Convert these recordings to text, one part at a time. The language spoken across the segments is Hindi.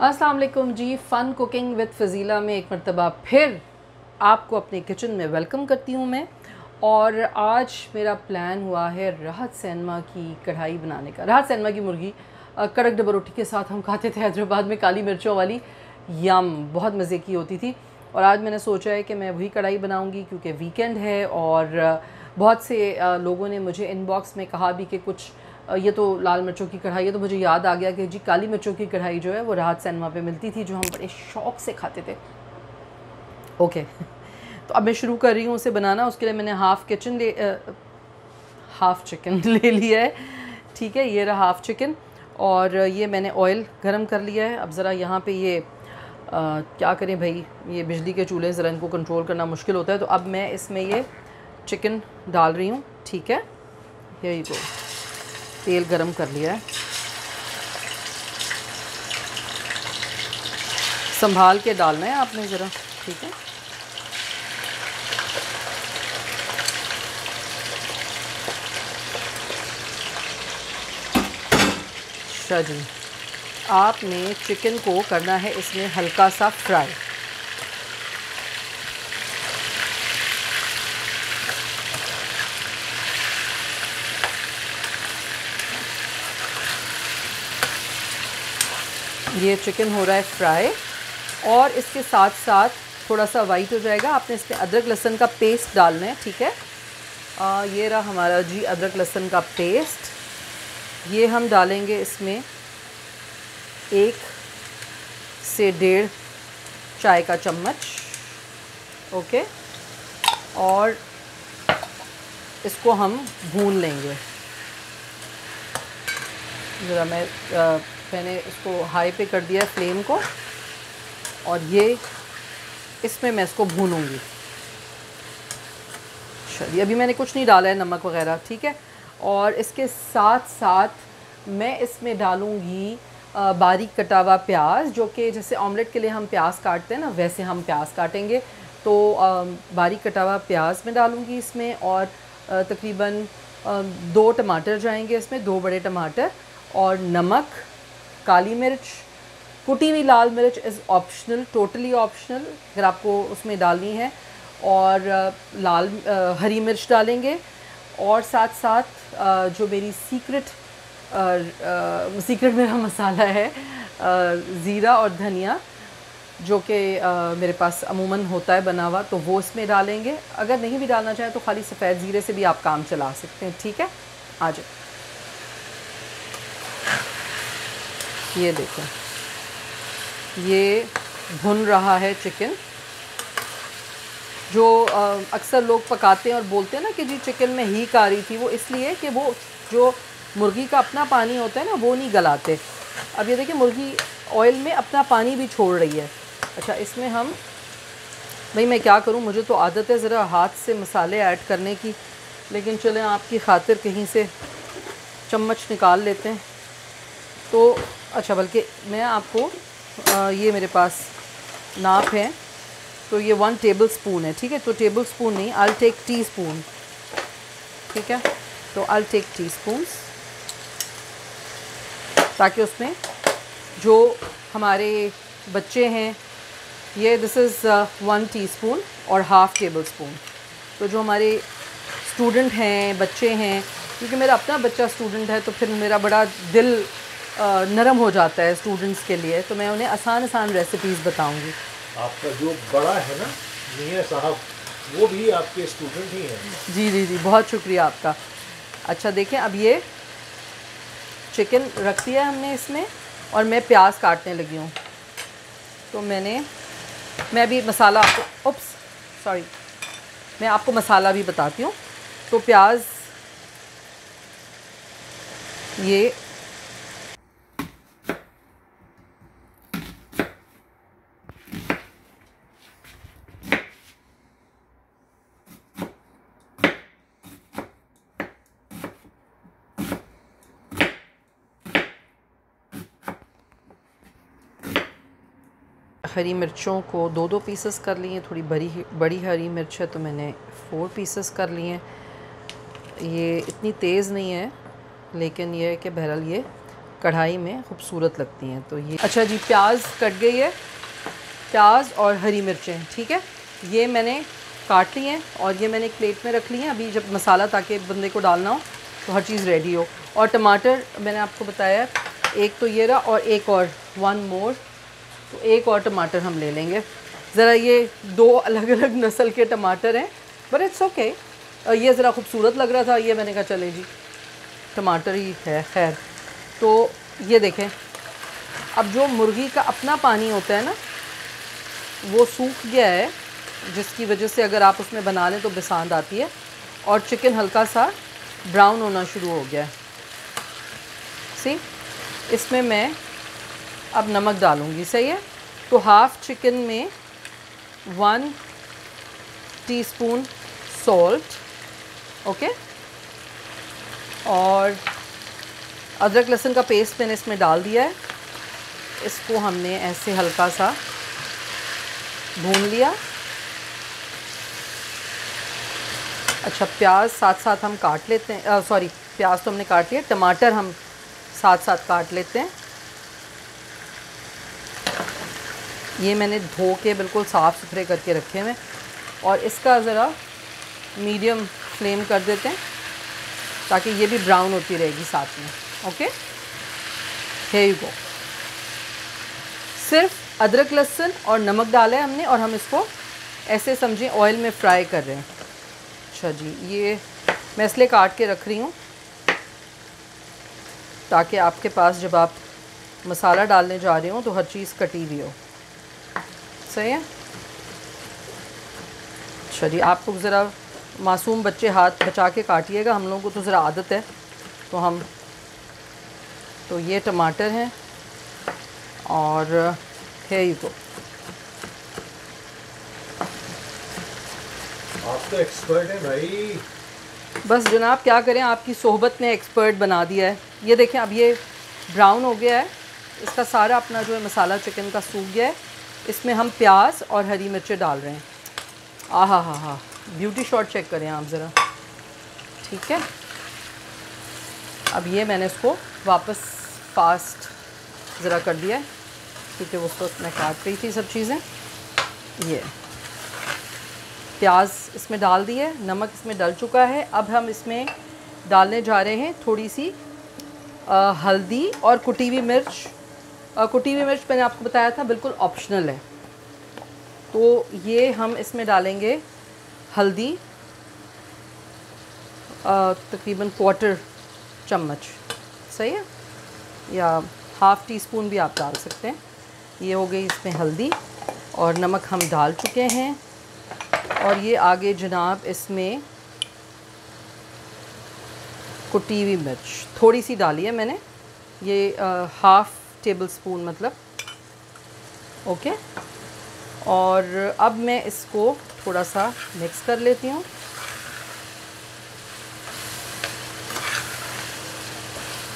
वालेकुम जी, फ़न कुकिंग विद फ़जीला में एक मरतबा फिर आपको अपने किचन में वेलकम करती हूँ मैं। और आज मेरा प्लान हुआ है राहत सैनमा की कढ़ाई बनाने का। राहत सैनमा की मुर्गी कड़क डबर रोटी के साथ हम खाते थे हैदराबाद में काली मिर्चों वाली। यम, बहुत मज़े की होती थी। और आज मैंने सोचा है कि मैं वही कढ़ाई बनाऊँगी क्योंकि वीकेंड है और बहुत से लोगों ने मुझे इनबॉक्स में कहा भी कि कुछ ये तो लाल मिर्चों की कढ़ाई है तो मुझे याद आ गया कि जी काली मिर्चों की कढ़ाई जो है वो राहत सैनमा पे मिलती थी जो हम बड़े शौक़ से खाते थे। ओके तो अब मैं शुरू कर रही हूँ उसे बनाना उसके लिए मैंने हाफ़ किचन ले हाफ़ चिकन ले लिया है। ठीक है ये रहा हाफ़ चिकन और ये मैंने ऑयल गरम कर लिया है। अब ज़रा यहाँ पे ये आ, क्या करें भाई ये बिजली के चूल्हे ज़रा इनको कंट्रोल करना मुश्किल होता है। तो अब मैं इसमें ये चिकन डाल रही हूँ। ठीक है? यही तो तेल गरम कर लिया है। संभाल के डालना है आपने ज़रा, ठीक है? अच्छा जी आपने चिकन को करना है इसमें हल्का सा फ्राई। ये चिकन हो रहा है फ्राई और इसके साथ साथ थोड़ा सा वाइट हो जाएगा। आपने इसमें अदरक लहसन का पेस्ट डालना है ठीक है? आ, ये रहा हमारा जी अदरक लहसन का पेस्ट ये हम डालेंगे इसमें एक से डेढ़ चाय का चम्मच ओके? और इसको हम भून लेंगे। ज़रा मैं आ, मैंने इसको हाई पे कर दिया फ्लेम को और ये इसमें मैं इसको भूनूँगी। चलिए, अभी मैंने कुछ नहीं डाला है नमक वगैरह, ठीक है? और इसके साथ साथ मैं इसमें डालूँगी बारीक कटा हुआ प्याज, जो कि जैसे ऑमलेट के लिए हम प्याज काटते हैं ना, वैसे हम प्याज काटेंगे। तो बारीक कटा हुआ प्याज में डालूँगी इसमें और तकरीबन दो टमाटर जाएँगे इसमें, दो बड़े टमाटर और नमक। काली मिर्च, कुटी हुई लाल मिर्च इज़ ऑप्शनल टोटली ऑप्शनल अगर आपको उसमें डालनी है। और लाल हरी मिर्च डालेंगे। और साथ साथ जो मेरी सीक्रेट सीक्रेट मेरा मसाला है ज़ीरा और धनिया, जो कि मेरे पास अमूमन होता है बना हुआ तो वो इसमें डालेंगे। अगर नहीं भी डालना चाहें तो खाली सफ़ेद ज़ीरे से भी आप काम चला सकते हैं, ठीक है? आ जाए ये देखें। ये भुन रहा है चिकन जो अक्सर लोग पकाते हैं और बोलते हैं ना कि जी चिकन में हीक आ रही थी, वो इसलिए कि वो जो मुर्गी का अपना पानी होता है ना, वो नहीं गलाते। अब ये देखिए, मुर्गी ऑयल में अपना पानी भी छोड़ रही है। अच्छा इसमें हम, भाई मैं क्या करूँ? मुझे तो आदत है ज़रा हाथ से मसाले ऐड करने की। लेकिन चलें, आपकी खातिर कहीं से चम्मच निकाल लेते हैं। तो अच्छा बल्कि मैं आपको आ, ये मेरे पास नाप है। तो ये वन टेबल स्पून है ठीक है? तो टेबल स्पून नहीं आई टेक टी स्पून ठीक है? तो आई टेक टी स्पून ताकि उसमें जो हमारे बच्चे हैं ये दिस इज़ वन टीस्पून और हाफ़ टेबल स्पून तो जो हमारे स्टूडेंट हैं बच्चे हैं क्योंकि मेरा अपना बच्चा स्टूडेंट है तो फिर मेरा बड़ा दिल नरम हो जाता है स्टूडेंट्स के लिए तो मैं उन्हें आसान आसान रेसिपीज़ बताऊँगी। आपका जो बड़ा है ना मियाँ साहब वो भी आपके स्टूडेंट ही हैं। जी जी जी बहुत शुक्रिया आपका। अच्छा देखें अब ये चिकन रख दिया हमने इसमें और मैं प्याज काटने लगी हूँ। तो मैंने मैं भी मसाला आपको उप्स सॉरी मैं आपको मसाला भी बताती हूँ। तो प्याज ये हरी मिर्चों को दो दो पीसेस कर लिए हैं, थोड़ी बड़ी बड़ी हरी मिर्च है तो मैंने फ़ोर पीसेस कर लिए हैं। ये इतनी तेज़ नहीं है, लेकिन ये है कि बहरहाल ये कढ़ाई में खूबसूरत लगती हैं। तो ये अच्छा जी, प्याज कट गई है, प्याज और हरी मिर्चें, ठीक है? ये मैंने काट ली हैं और ये मैंने एक प्लेट में रख ली हैं। अभी जब मसाला ताकि बंदे को डालना हो तो हर चीज़ रेडी हो। और टमाटर मैंने आपको बताया, एक तो ये रहा और एक और वन मोर तो एक और टमाटर हम ले लेंगे। ज़रा ये दो अलग अलग नस्ल के टमाटर हैं बट इट्स ओके ये ज़रा खूबसूरत लग रहा था, ये मैंने कहा, चले जी, टमाटर ही है, खैर। तो ये देखें, अब जो मुर्गी का अपना पानी होता है ना, वो सूख गया है, जिसकी वजह से अगर आप उसमें बना लें तो बिसांद आती है, और चिकन हल्का सा ब्राउन होना शुरू हो गया है। सी इसमें मैं अब नमक डालूँगी, सही है? तो हाफ़ चिकन में वन टीस्पून सॉल्ट ओके और अदरक लहसुन का पेस्ट मैंने इसमें डाल दिया है। इसको हमने ऐसे हल्का सा भून लिया। अच्छा प्याज साथ साथ हम काट लेते हैं सॉरी प्याज तो हमने काट लिया, टमाटर हम साथ साथ काट लेते हैं। ये मैंने धो के बिल्कुल साफ़ सुथरे करके रखे हुए और इसका ज़रा मीडियम फ्लेम कर देते हैं, ताकि ये भी ब्राउन होती रहेगी साथ में, ओके? हे यू गो सिर्फ़ अदरक, लहसुन और नमक डाला है हमने, और हम इसको ऐसे समझें ऑयल में फ्राई कर रहे हैं। अच्छा जी, ये मैं इसलिए काट के रख रही हूँ, ताकि आपके पास जब आप मसाला डालने जा रहे हो तो हर चीज़ कटी हुई हो। सही है? अच्छा जी आप लोग ज़रा मासूम बच्चे हाथ बचा के काटिएगा हम लोगों को तो ज़रा आदत है। तो हम तो ये टमाटर हैं और है ही तो। आप तो एक्सपर्ट हैं भाई। बस जनाब क्या करें आपकी सोहबत ने एक्सपर्ट बना दिया है। ये देखें अब ये ब्राउन हो गया है इसका सारा अपना जो है मसाला चिकन का सूख गया है। इसमें हम प्याज और हरी मिर्चें डाल रहे हैं। आ हा हा। हा ब्यूटी शॉट चेक करें आप ज़रा। ठीक है? अब ये मैंने इसको वापस फास्ट ज़रा कर दिया है क्योंकि उस वक्त मैं काट रही थी सब चीज़ें। ये। प्याज इसमें डाल दिए नमक इसमें डल चुका है। अब हम इसमें डालने जा रहे हैं थोड़ी सी आ, हल्दी और कुटी हुई मिर्च। कुटी हुई मिर्च मैंने आपको बताया था, बिल्कुल ऑप्शनल है। तो ये हम इसमें डालेंगे हल्दी तकरीबन क्वार्टर चम्मच। सही है? या हाफ़ टी स्पून भी आप डाल सकते हैं। ये हो गई इसमें हल्दी और नमक हम डाल चुके हैं। और ये आगे जनाब इसमें कुटी हुई मिर्च। थोड़ी सी डाली है मैंने। ये हाफ़ टेबल स्पून मतलब ओके और अब मैं इसको थोड़ा सा मिक्स कर लेती हूँ।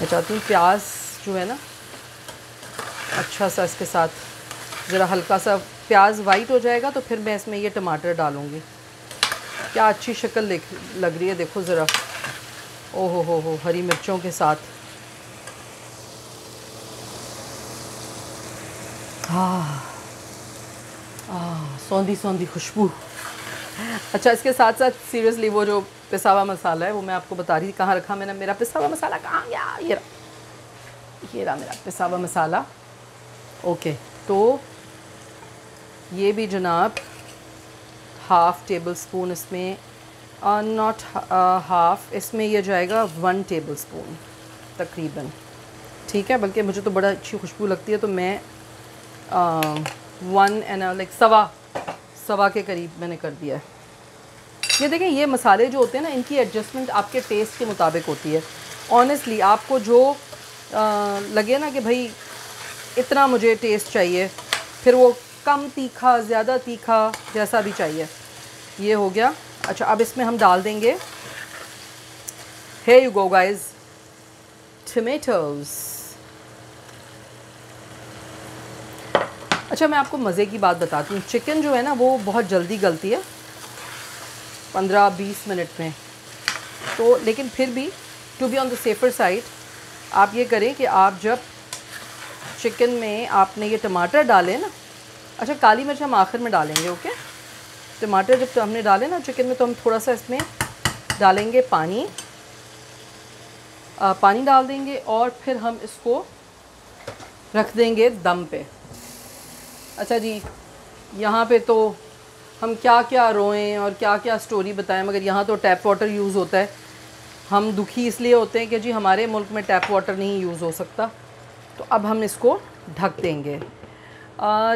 मैं चाहती हूँ प्याज जो है ना अच्छा सा इसके साथ ज़रा हल्का सा प्याज वाइट हो जाएगा तो फिर मैं इसमें ये टमाटर डालूँगी। क्या अच्छी शक्ल देख लग रही है, देखो ज़रा। ओ हो हो हो, हरी मिर्चों के साथ। सौंधी सौंधी खुशबू। अच्छा इसके साथ साथ सीरियसली वो जो पिसावा मसाला है, वो मैं आपको बता रही थी, कहाँ रखा मैंने? मेरा पिसावा मसाला कहाँ गया? ये रहा ये रहा मेरा पिसावा मसाला। ओके तो ये भी जनाब हाफ़ टेबल स्पून इसमें नॉट हाफ़ इसमें ये जाएगा वन टेबल स्पून तकरीबन। ठीक है, बल्कि मुझे तो बड़ा अच्छी खुशबू लगती है तो मैं वन एंड लाइक सवा सवा के करीब मैंने कर दिया है। ये देखें ये मसाले जो होते हैं ना इनकी एडजस्टमेंट आपके टेस्ट के मुताबिक होती है। ऑनेस्टली आपको जो आ, लगे ना कि भाई इतना मुझे टेस्ट चाहिए फिर वो कम तीखा ज़्यादा तीखा जैसा भी चाहिए। ये हो गया। अच्छा अब इसमें हम डाल देंगे। Hey you go guys tomatoes अच्छा मैं आपको मज़े की बात बताती हूँ। चिकन जो है ना वो बहुत जल्दी गलती है पंद्रह बीस मिनट में। तो लेकिन फिर भी to be on the safer side आप ये करें कि आप जब चिकन में आपने ये टमाटर डाले ना अच्छा काली मिर्च हम आखिर में डालेंगे ओके? टमाटर जब हमने डाले ना चिकन में तो हम थोड़ा सा इसमें डालेंगे पानी। आ, पानी डाल देंगे और फिर हम इसको रख देंगे दम पे। अच्छा जी, यहाँ पे तो हम क्या क्या रोएँ और क्या क्या स्टोरी बताएँ, मगर यहाँ तो टैप वाटर यूज़ होता है। हम दुखी इसलिए होते हैं कि जी हमारे मुल्क में टैप वाटर नहीं यूज़ हो सकता। तो अब हम इसको ढक देंगे।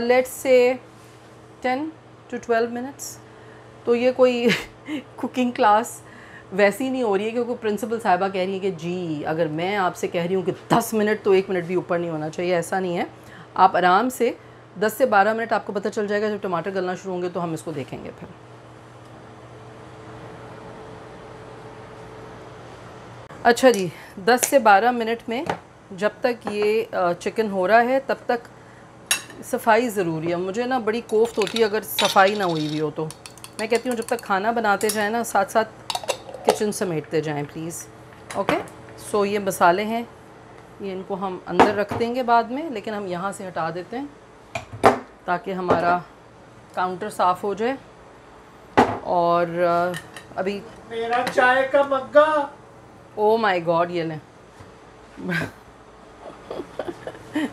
Let's say ten to twelve minutes तो ये कोई कुकिंग क्लास वैसी नहीं हो रही है, क्योंकि प्रिंसिपल साहिबा कह रही है कि जी, अगर मैं आपसे कह रही हूँ कि दस मिनट तो एक मिनट भी ऊपर नहीं होना चाहिए, ऐसा नहीं है। आप आराम से दस से बारह मिनट आपको पता चल जाएगा, जब टमाटर गलना शुरू होंगे तो हम इसको देखेंगे फिर। अच्छा जी, दस से बारह मिनट में जब तक ये चिकन हो रहा है, तब तक सफ़ाई ज़रूरी है। मुझे ना बड़ी कोफ्त होती है अगर सफ़ाई ना हुई हुई हो तो। मैं कहती हूँ, जब तक खाना बनाते जाएँ ना साथ साथ किचन समेटते जाएँ प्लीज़ ओके सो ये मसाले हैं। ये इनको हम अंदर रख देंगे बाद में, लेकिन हम यहाँ से हटा देते हैं। ताकि हमारा काउंटर साफ़ हो जाए। और अभी मेरा चाय का मग्गा। ओ माय गॉड ये लें।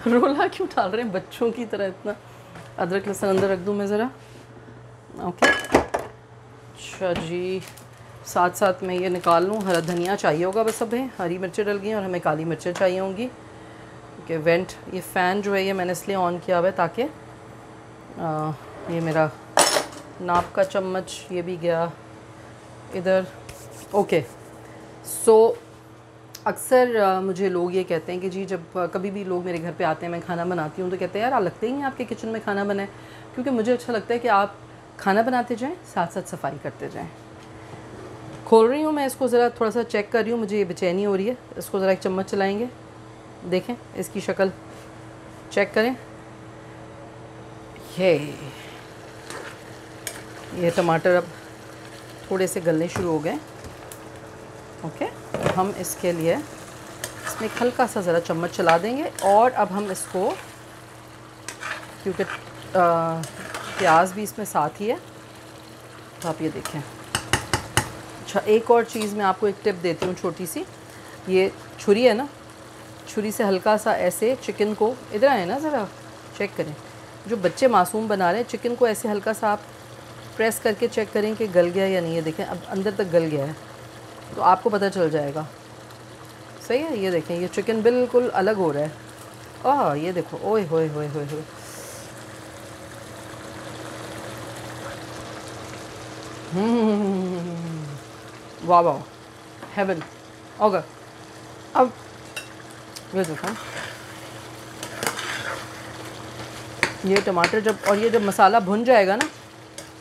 रोला क्यों डाल रहे हैं? बच्चों की तरह इतना। अदरक लहसुन अंदर रख दूँ मैं ज़रा? ओके अच्छा जी। साथ साथ मैं ये निकाल लूँ। हरा धनिया चाहिए होगा बस अब हरी मिर्चें डल गई और हमें काली मिर्चें चाहिए होंगी। ओके वेंट ये फ़ैन जो है ये मैंने इसलिए ऑन किया हुआ है ताकि ये मेरा नाप का चम्मच, ये भी गया इधर। ओके सो अक्सर मुझे लोग ये कहते हैं कि जी, जब कभी भी लोग मेरे घर पे आते हैं, मैं खाना बनाती हूँ तो कहते हैं, यार लगते ही हैं आपके किचन में खाना बनाए? क्योंकि मुझे अच्छा लगता है कि आप खाना बनाते जाएँ साथ साथ सफ़ाई करते जाएँ। खोल रही हूँ मैं इसको, ज़रा थोड़ा सा चेक कर रही हूँ, मुझे ये बेचैनी हो रही है। इसको ज़रा एक चम्मच चलाएँगे, देखें इसकी शक्ल। चेक करें। ये ये टमाटर अब थोड़े से गलने शुरू हो गए। ओके तो हम इसके लिए इसमें हल्का सा ज़रा चम्मच चला देंगे और अब हम इसको, क्योंकि प्याज भी इसमें साथ ही है तो आप ये देखें। अच्छा एक और चीज़ मैं आपको एक टिप देती हूँ छोटी सी। ये छुरी है ना, छुरी से हल्का सा ऐसे चिकन को, इधर आए ना ज़रा, चेक करें। जो बच्चे मासूम बना रहे हैं चिकन को ऐसे हल्का सा आप प्रेस करके चेक करें कि गल गया या नहीं है। देखें, अब अंदर तक गल गया है तो आपको पता चल जाएगा। सही है? ये देखें, ये चिकन बिल्कुल अलग हो रहा है। ओह ये देखो, ओए, होए होए होए होए। वाह वाह। हेवन ओके अब, ये देखो। ये टमाटर जब और ये जब मसाला भुन जाएगा ना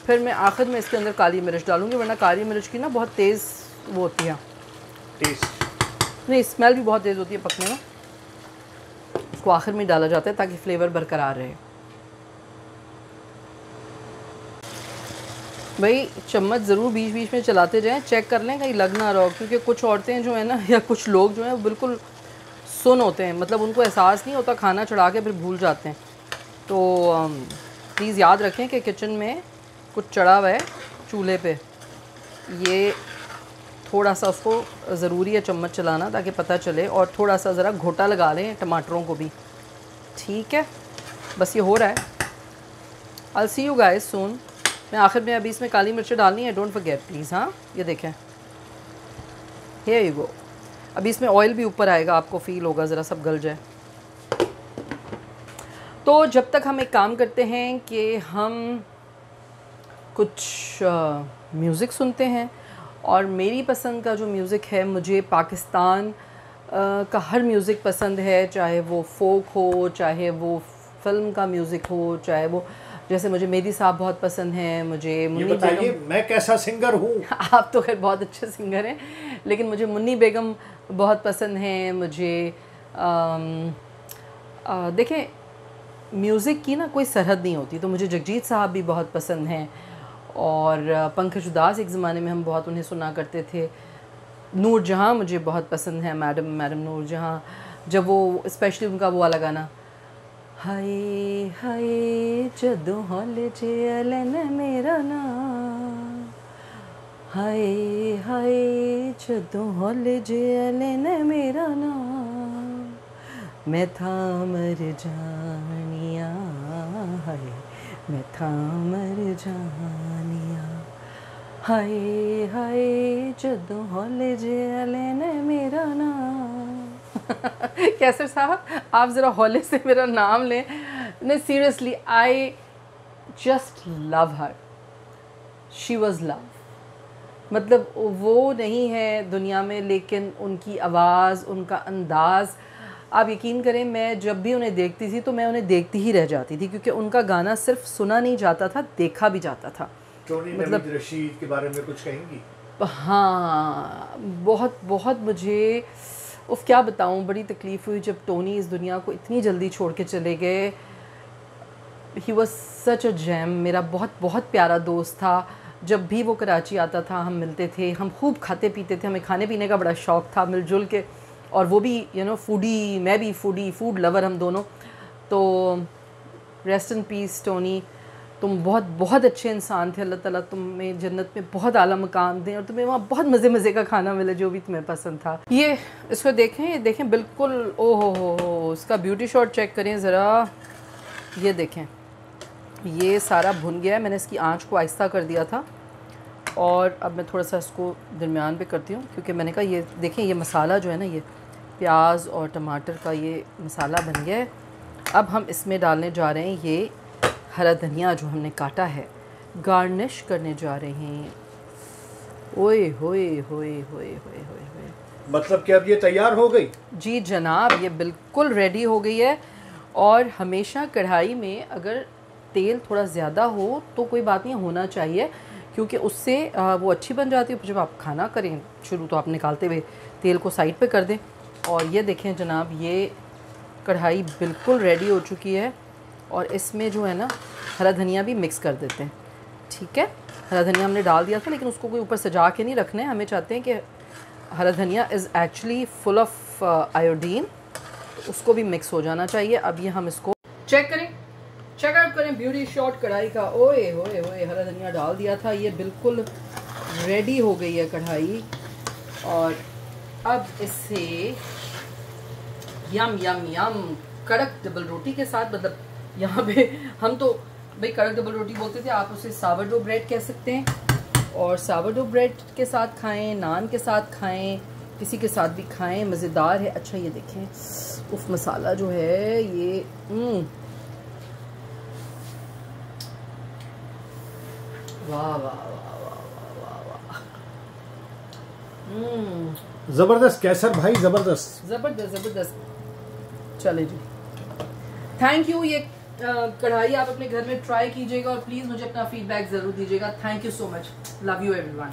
फिर मैं आखिर में इसके अंदर काली मिर्च डालूँगी वरना काली मिर्च की ना बहुत तेज़ वो होती है। टेस्ट नहीं स्मेल भी बहुत तेज़ होती है पकने में। इसको आखिर में डाला जाता है ताकि फ्लेवर बरकरार रहे। भाई चम्मच ज़रूर बीच बीच में चलाते जाएँ चेक कर लें कहीं लग ना रहो क्योंकि कुछ औरतें जो है ना या कुछ लोग जो हैं वो बिल्कुल सुन होते हैं। मतलब उनको एहसास नहीं होता खाना चढ़ा के फिर भूल जाते हैं। तो प्लीज़ याद रखें कि किचन में कुछ चढ़ा हुआ है चूल्हे पे। ये थोड़ा सा उसको ज़रूरी है चम्मच चलाना ताकि पता चले और थोड़ा सा ज़रा घोटा लगा लें टमाटरों को भी। ठीक है? बस ये हो रहा है। आई सी यू गाइस सुन मैं आखिर में अभी इसमें काली मिर्चें डालनी है डोंट फॉरगेट प्लीज़ हाँ? ये देखें। हे यू गो अभी इसमें ऑयल भी ऊपर आएगा, आपको फील होगा, ज़रा सब गल जाए। तो जब तक हम एक काम करते हैं कि हम कुछ म्यूज़िक सुनते हैं और मेरी पसंद का जो म्यूज़िक है मुझे पाकिस्तान का हर म्यूज़िक पसंद है चाहे वो फोक हो चाहे वो फ़िल्म का म्यूज़िक हो चाहे वो जैसे मुझे मेरी साहब बहुत पसंद हैं मुझे मुन्नी बेगम मैं कैसा सिंगर हूँ? आप तो खैर बहुत अच्छे सिंगर हैं लेकिन मुझे मुन्नी बेगम बहुत पसंद हैं मुझे देखें म्यूज़िक की ना कोई सरहद नहीं होती तो मुझे जगजीत साहब भी बहुत पसंद हैं। और पंकज उदास एक ज़माने में हम बहुत उन्हें सुना करते थे। नूर जहाँ मुझे बहुत पसंद है, मैडम मैडम नूर जहाँ, जब वो, स्पेशली उनका वो वाला गाना, हाय हाय, जदों हॉल जे मेरा ना हाय हाय, जदों हॉल जे मेरा ना मैं था मर जानिया हाय, मैं था मर जानिया। हाय हाय, जदों हॉल जे अलन मेरा नाम। कैसर साहब, आप ज़रा हौले से मेरा नाम लें। नहीं seriously I just love her she was love मतलब वो नहीं है दुनिया में, लेकिन उनकी आवाज़, उनका अंदाज़ आप यकीन करें मैं जब भी उन्हें देखती थी तो मैं उन्हें देखती ही रह जाती थी क्योंकि उनका गाना सिर्फ़ सुना नहीं जाता था देखा भी जाता था। मतलब रशीद के बारे में कुछ कहेंगी? हाँ बहुत बहुत मुझे उफ क्या बताऊँ बड़ी तकलीफ़ हुई जब टोनी इस दुनिया को इतनी जल्दी छोड़ के चले गए। He was such a jam मेरा बहुत बहुत प्यारा दोस्त था। जब भी वो कराची आता था हम मिलते थे हम खूब खाते पीते थे हमें खाने पीने का बड़ा शौक़ था मिलजुल के। और वो भी यू नो फूडी मैं भी फूडी फ़ूड लवर हम दोनों। तो रेस्ट इन पीस टोनी तुम बहुत बहुत अच्छे इंसान थे, अल्लाह ताला तुम्हें जन्नत में बहुत आला मकाम दें और तुम्हें वहाँ बहुत मज़े मज़े का खाना मिले, जो भी तुम्हें पसंद था। ये, इसको देखें, ये देखें बिल्कुल ओ हो हो हो, इसका ब्यूटी शॉट चेक करें ज़रा। ये देखें, ये सारा भुन गया है, मैंने इसकी आँच को आहिस्ता कर दिया था। और अब मैं थोड़ा सा इसको दरमियान पे करती हूँ, क्योंकि मैंने कहा ये, देखें, ये मसाला जो है ना, ये प्याज और टमाटर का ये मसाला बन गया है। अब हम इसमें डालने जा रहे हैं ये हरा धनिया जो हमने काटा है गार्निश करने जा रहे हैं। ओए होए होए होए होए होए मतलब कि अब ये तैयार हो गई? जी जनाब ये बिल्कुल रेडी हो गई है। और हमेशा कढ़ाई में अगर तेल थोड़ा ज़्यादा हो तो कोई बात नहीं होना चाहिए। क्योंकि उससे वो अच्छी बन जाती है। जब आप खाना करें शुरू तो आप निकालते हुए तेल को साइड पे कर दें। और ये देखें जनाब, ये कढ़ाई बिल्कुल रेडी हो चुकी है और इसमें जो है ना, हरा धनिया भी मिक्स कर देते हैं। ठीक है? हरा धनिया हमने डाल दिया था, लेकिन उसको कोई ऊपर सजा के नहीं रखना है। हमें चाहते हैं कि हरा धनिया is actually full of iodine उसको भी मिक्स हो जाना चाहिए। अब ये हम इसको चेक करें। चेकआउट करें ब्यूटी शॉट कढ़ाई का। ओए होए होए हरा धनिया डाल दिया था। ये बिल्कुल रेडी हो गई है कढ़ाई। और अब इससे यम यम यम कड़क डबल रोटी के साथ मतलब यहाँ पे हम तो भाई, कड़क डबल रोटी बोलते थे, आप उसे सावरडो ब्रेड कह सकते हैं और सावरडो ब्रेड के साथ खाएँ, नान के साथ खाएँ, किसी के साथ भी खाएँ, मज़ेदार है अच्छा ये देखें, उफ, मसाला जो है, ये हम्म। वाह वाह हम्म। ज़बरदस्त, कैसर भाई, ज़बरदस्त। ज़बरदस्त ज़बरदस्त। चले जी। थैंक यू ये कढ़ाई आप अपने घर में ट्राई कीजिएगा और प्लीज़ मुझे अपना फीडबैक ज़रूर दीजिएगा। Thank you so much love you everyone